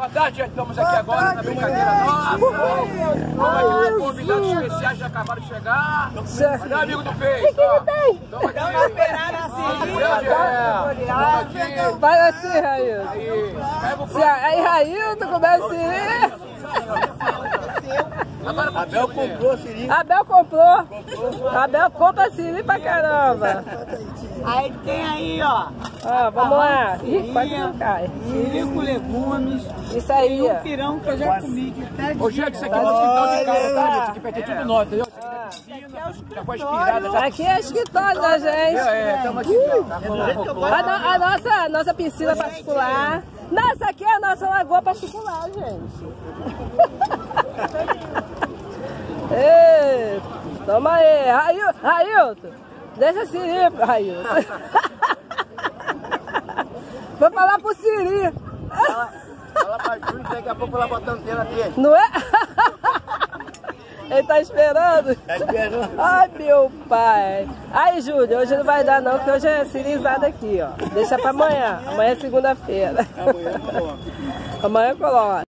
Boa tarde, já estamos aqui agora na brincadeira nossa. Vamos aqui, os convidados especiais já acabaram de chegar. Cadê o amigo do Face? ó? Toma. É, Faz assim, Railton. Aí, pega o Se- Aí, Railton, começa assim. Agora Abel comprou seringa. Abel comprou. Abel compra siri pra caramba. Aí tem aí, ó, Ó, vamos lá. Ih, quase não cai. siri com legumes, Isso aí, e o pirão que eu já comi Ô, gente, isso aqui é nosso quintal de casa, tá, gente? Aqui perto é tudo nosso, entendeu? É piscina, já foi inspirada, já. Aqui é escritório da gente. É, estamos aqui. Tá falando A, no- a nossa, a nossa piscina particular. Nossa, aqui é a nossa lagoa particular, gente. Ei, toma aí. Rail- Railton, deixa Siri, Railton. Vou falar pro Siri. Fala pra Júnior, daqui a pouco ela bota antena dele. Não é? Ele tá esperando? Tá esperando. Ai, meu pai. Aí, Júlio, hoje não vai dar não, porque hoje é cirizada aqui, ó. Deixa pra amanhã. Amanhã é segunda-feira. Amanhã coloca. Amanhã coloca.